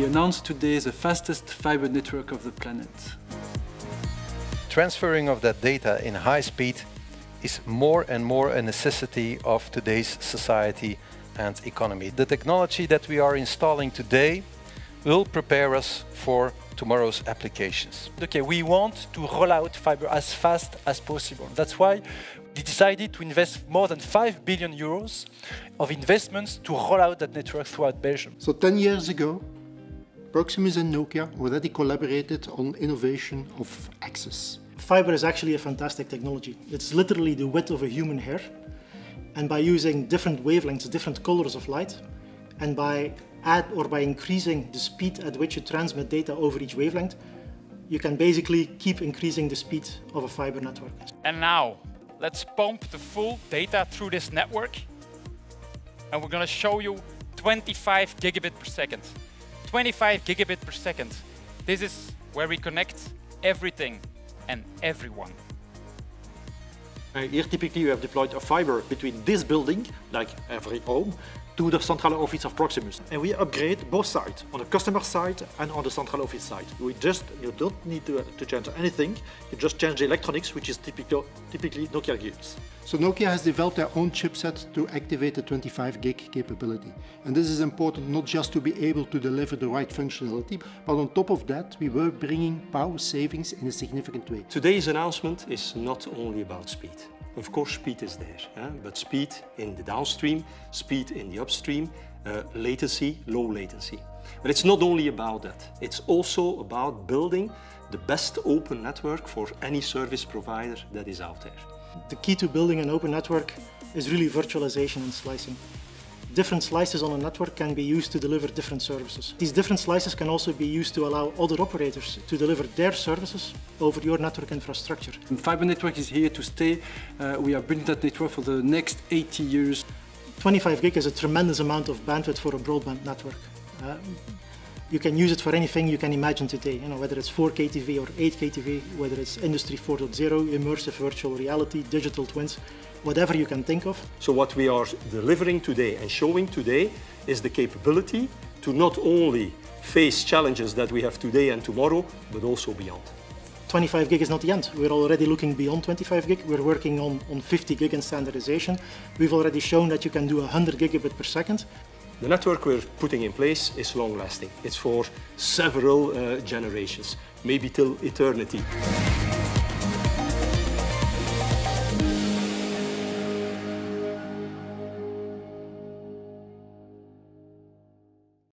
we announced today the fastest fiber network of the planet. Transferring of that data in high speed is more and more a necessity of today's society and economy. The technology that we are installing today will prepare us for tomorrow's applications. Okay, we want to roll out fiber as fast as possible. That's why we decided to invest more than 5 billion euros of investments to roll out that network throughout Belgium. So 10 years ago, Proximus and Nokia already collaborated on innovation of access. Fiber is actually a fantastic technology. It's literally the width of a human hair. And by using different wavelengths, different colors of light, and by add or by increasing the speed at which you transmit data over each wavelength, you can basically keep increasing the speed of a fiber network. And now, let's pump the full data through this network. And we're going to show you 25 gigabit per second. 25 gigabit per second. This is where we connect everything and everyone. Uh, here typically you have deployed a fiber between this building, like every home, to the central office of Proximus. And we upgrade both sides, on the customer side and on the central office side. We just, you don't need to, to change anything, you just change the electronics, which is typical, typically Nokia gives. So Nokia has developed their own chipset to activate the 25 gig capability. And this is important not just to be able to deliver the right functionality, but on top of that, we were bringing power savings in a significant way. Today's announcement is not only about speed. Of course, speed is there, eh? but speed in the downstream, speed in the upstream, uh, latency, low latency. But it's not only about that. It's also about building the best open network for any service provider that is out there. The key to building an open network is really virtualization and slicing. Different slices on a network can be used to deliver different services. These different slices can also be used to allow other operators to deliver their services over your network infrastructure. And fiber network is here to stay. Uh, we are building that network for the next 80 years. 25 gig is a tremendous amount of bandwidth for a broadband network. Uh, you can use it for anything you can imagine today, you know, whether it's 4K TV or 8K TV, whether it's Industry 4.0, immersive virtual reality, digital twins, whatever you can think of. So what we are delivering today and showing today is the capability to not only face challenges that we have today and tomorrow, but also beyond. 25 gig is not the end. We're already looking beyond 25 gig. We're working on, on 50 gig in standardization. We've already shown that you can do 100 gigabit per second. The network we're putting in place is long lasting. It's for several uh, generations, maybe till eternity.